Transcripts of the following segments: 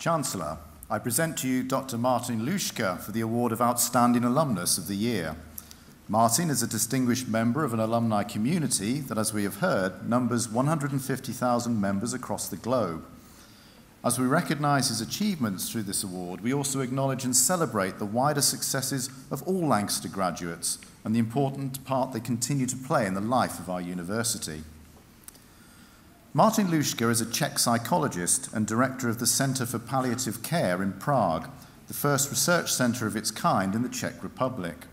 Chancellor, I present to you Dr. Martin Loucka for the award of Outstanding Alumnus of the Year. Martin is a distinguished member of an alumni community that, as we have heard, numbers 150,000 members across the globe. As we recognise his achievements through this award, we also acknowledge and celebrate the wider successes of all Lancaster graduates and the important part they continue to play in the life of our university. Martin Loucka is a Czech psychologist and director of the Centre for Palliative Care in Prague, the first research centre of its kind in the Czech Republic.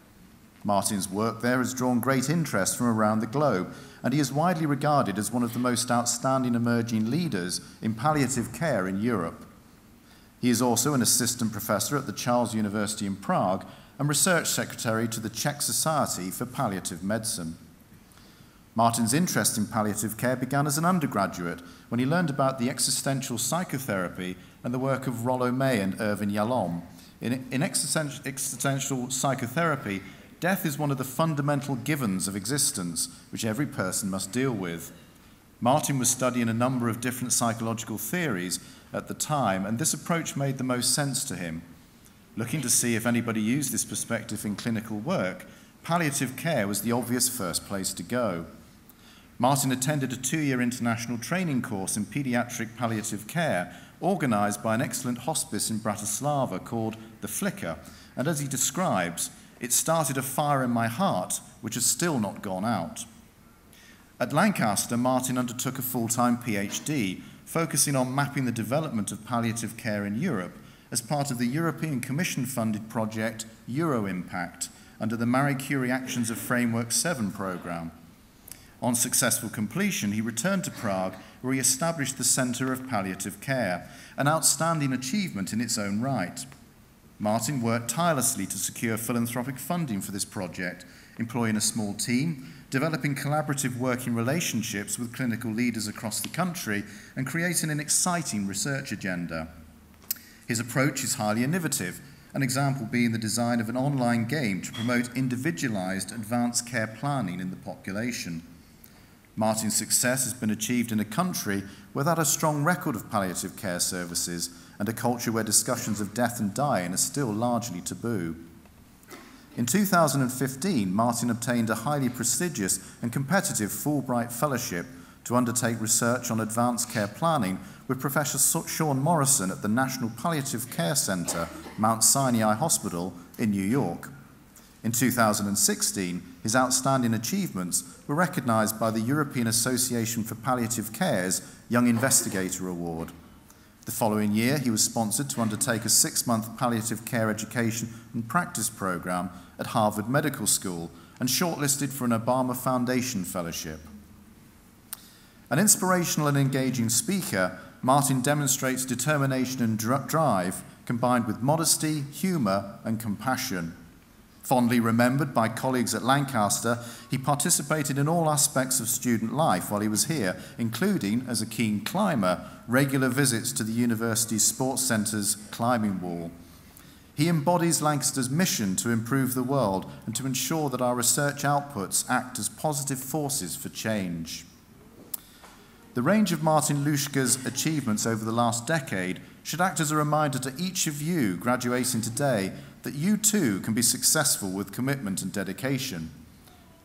Martin's work there has drawn great interest from around the globe, and he is widely regarded as one of the most outstanding emerging leaders in palliative care in Europe. He is also an assistant professor at the Charles University in Prague and research secretary to the Czech Society for Palliative Medicine. Martin's interest in palliative care began as an undergraduate when he learned about the existential psychotherapy and the work of Rollo May and Irvin Yalom. In, in existential psychotherapy, Death is one of the fundamental givens of existence which every person must deal with. Martin was studying a number of different psychological theories at the time, and this approach made the most sense to him. Looking to see if anybody used this perspective in clinical work, palliative care was the obvious first place to go. Martin attended a two year international training course in pediatric palliative care organised by an excellent hospice in Bratislava called The Flicker, and as he describes, it started a fire in my heart which has still not gone out. At Lancaster, Martin undertook a full time PhD focusing on mapping the development of palliative care in Europe as part of the European Commission funded project EuroImpact under the Marie Curie Actions of Framework 7 programme. On successful completion, he returned to Prague where he established the Centre of Palliative Care, an outstanding achievement in its own right. Martin worked tirelessly to secure philanthropic funding for this project, employing a small team, developing collaborative working relationships with clinical leaders across the country, and creating an exciting research agenda. His approach is highly innovative, an example being the design of an online game to promote individualized advanced care planning in the population. Martin's success has been achieved in a country without a strong record of palliative care services and a culture where discussions of death and dying are still largely taboo. In 2015, Martin obtained a highly prestigious and competitive Fulbright Fellowship to undertake research on advanced care planning with Professor Sean Morrison at the National Palliative Care Center, Mount Sinai Hospital in New York. In 2016, his outstanding achievements were recognized by the European Association for Palliative Care's Young Investigator Award. The following year, he was sponsored to undertake a six month palliative care education and practice program at Harvard Medical School and shortlisted for an Obama Foundation Fellowship. An inspirational and engaging speaker, Martin demonstrates determination and drive combined with modesty, humour, and compassion. Fondly remembered by colleagues at Lancaster, he participated in all aspects of student life while he was here, including, as a keen climber, regular visits to the university's sports centre's climbing wall. He embodies Lancaster's mission to improve the world and to ensure that our research outputs act as positive forces for change. The range of Martin Loucka's achievements over the last decade should act as a reminder to each of you graduating today that you too can be successful with commitment and dedication.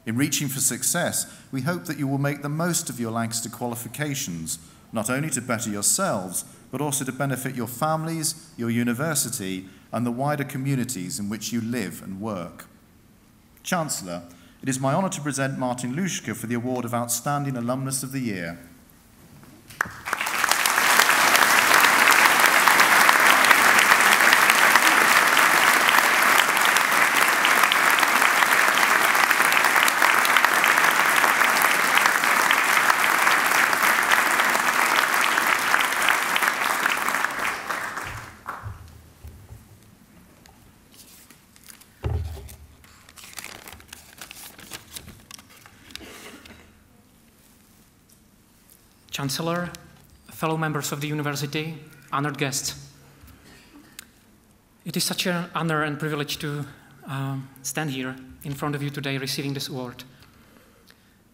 In reaching for success, we hope that you will make the most of your Lancaster qualifications, not only to better yourselves, but also to benefit your families, your university, and the wider communities in which you live and work. Chancellor, it is my honour to present Martin Loucka for the award of Outstanding Alumnus of the Year. Chancellor, fellow members of the university, honored guests. It is such an honor and privilege to uh, stand here in front of you today receiving this award.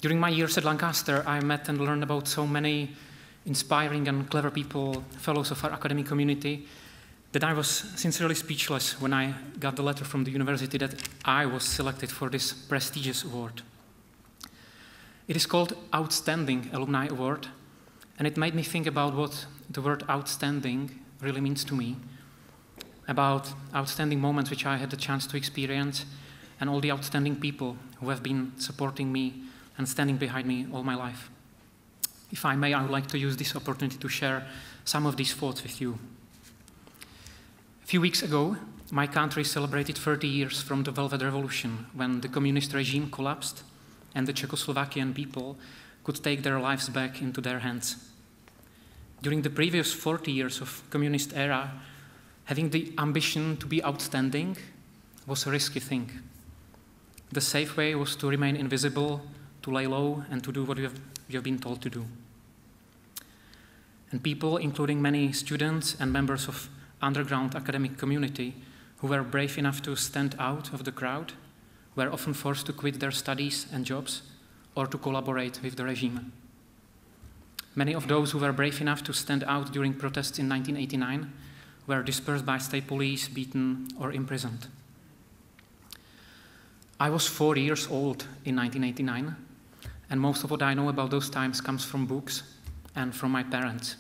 During my years at Lancaster, I met and learned about so many inspiring and clever people, fellows of our academic community, that I was sincerely speechless when I got the letter from the university that I was selected for this prestigious award. It is called Outstanding Alumni Award, and it made me think about what the word outstanding really means to me, about outstanding moments which I had the chance to experience, and all the outstanding people who have been supporting me and standing behind me all my life. If I may, I would like to use this opportunity to share some of these thoughts with you. A few weeks ago, my country celebrated 30 years from the Velvet Revolution when the communist regime collapsed and the Czechoslovakian people could take their lives back into their hands. During the previous 40 years of communist era, having the ambition to be outstanding was a risky thing. The safe way was to remain invisible, to lay low, and to do what you have, have been told to do. And people, including many students and members of underground academic community, who were brave enough to stand out of the crowd, were often forced to quit their studies and jobs or to collaborate with the regime. Many of those who were brave enough to stand out during protests in 1989 were dispersed by state police, beaten, or imprisoned. I was four years old in 1989, and most of what I know about those times comes from books and from my parents.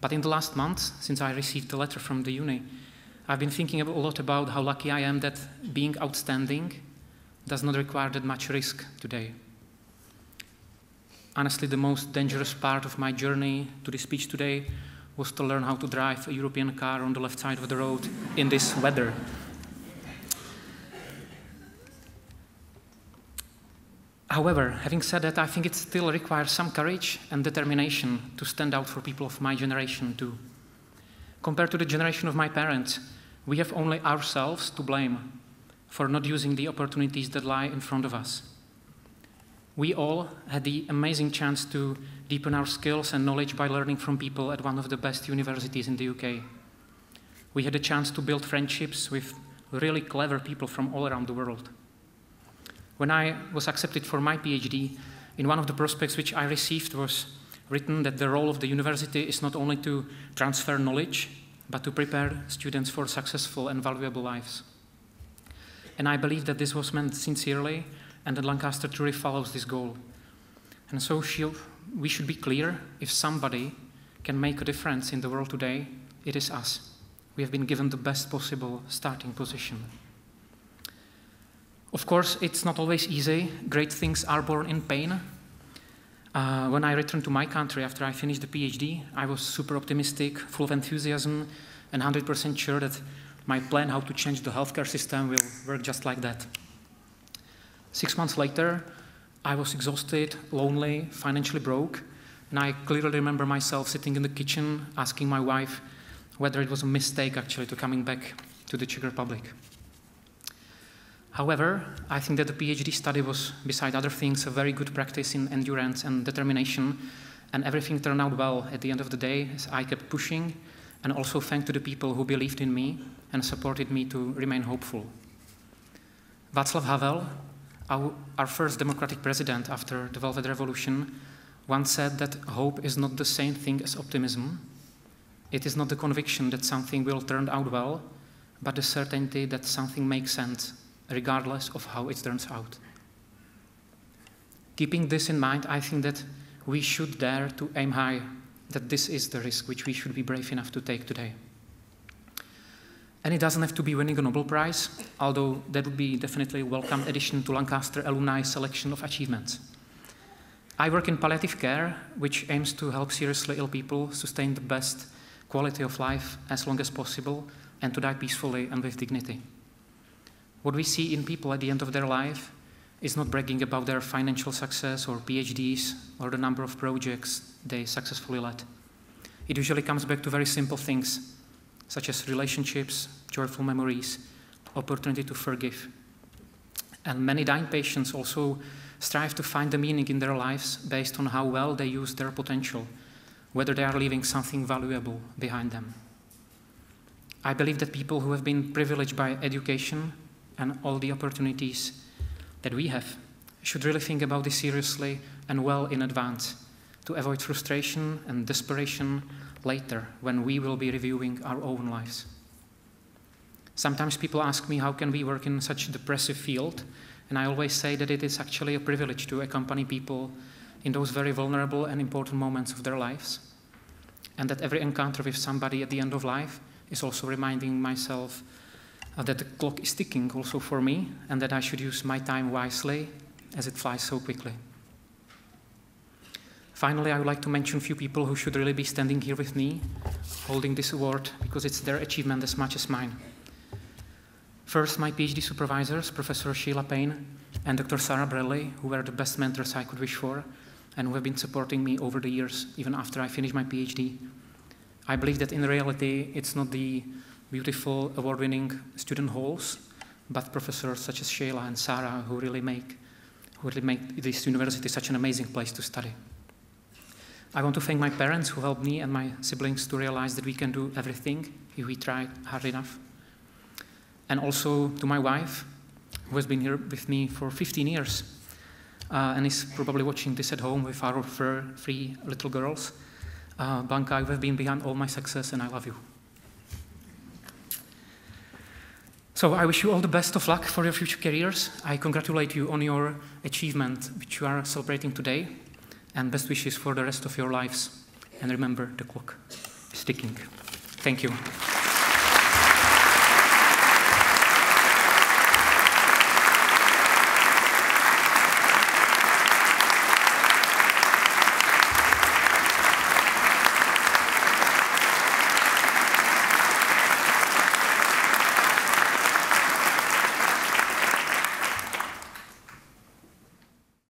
But in the last month, since I received the letter from the uni, I've been thinking a lot about how lucky I am that being outstanding does not require that much risk today. Honestly, the most dangerous part of my journey to this speech today was to learn how to drive a European car on the left side of the road in this weather. However, having said that, I think it still requires some courage and determination to stand out for people of my generation too. Compared to the generation of my parents, we have only ourselves to blame for not using the opportunities that lie in front of us. We all had the amazing chance to deepen our skills and knowledge by learning from people at one of the best universities in the UK. We had a chance to build friendships with really clever people from all around the world. When I was accepted for my PhD, in one of the prospects which I received was written that the role of the university is not only to transfer knowledge, but to prepare students for successful and valuable lives. And I believe that this was meant sincerely and that Lancaster truly follows this goal. And so we should be clear if somebody can make a difference in the world today, it is us. We have been given the best possible starting position. Of course, it's not always easy. Great things are born in pain. Uh, when I returned to my country after I finished the PhD, I was super optimistic, full of enthusiasm, and 100% sure that my plan how to change the healthcare system will work just like that. Six months later, I was exhausted, lonely, financially broke, and I clearly remember myself sitting in the kitchen asking my wife whether it was a mistake actually to coming back to the Czech Republic. However, I think that the PhD study was, beside other things, a very good practice in endurance and determination, and everything turned out well at the end of the day as I kept pushing, and also thanks to the people who believed in me and supported me to remain hopeful. Václav Havel, our, our first democratic president after the Velvet Revolution, once said that hope is not the same thing as optimism. It is not the conviction that something will turn out well, but the certainty that something makes sense regardless of how it turns out. Keeping this in mind, I think that we should dare to aim high, that this is the risk which we should be brave enough to take today. And it doesn't have to be winning a Nobel Prize, although that would be definitely a welcome addition to Lancaster alumni selection of achievements. I work in palliative care, which aims to help seriously ill people sustain the best quality of life as long as possible and to die peacefully and with dignity. What we see in people at the end of their life is not bragging about their financial success or PhDs or the number of projects they successfully led. It usually comes back to very simple things, such as relationships, joyful memories, opportunity to forgive. And many dying patients also strive to find the meaning in their lives based on how well they use their potential, whether they are leaving something valuable behind them. I believe that people who have been privileged by education and all the opportunities that we have should really think about this seriously and well in advance to avoid frustration and desperation later when we will be reviewing our own lives. Sometimes people ask me how can we work in such a depressive field, and I always say that it is actually a privilege to accompany people in those very vulnerable and important moments of their lives. And that every encounter with somebody at the end of life is also reminding myself uh, that the clock is ticking also for me and that I should use my time wisely as it flies so quickly. Finally, I would like to mention a few people who should really be standing here with me, holding this award, because it's their achievement as much as mine. First, my PhD supervisors, Professor Sheila Payne and Dr. Sarah Brearley, who were the best mentors I could wish for, and who have been supporting me over the years, even after I finished my PhD. I believe that in reality, it's not the beautiful award-winning student halls, but professors such as Sheila and Sarah who really make, who really make this university such an amazing place to study. I want to thank my parents who helped me and my siblings to realize that we can do everything if we try hard enough. And also to my wife, who has been here with me for 15 years uh, and is probably watching this at home with our three little girls. Uh, Blanca, you have been behind all my success, and I love you. So I wish you all the best of luck for your future careers. I congratulate you on your achievement, which you are celebrating today, and best wishes for the rest of your lives. And remember, the clock is ticking. Thank you.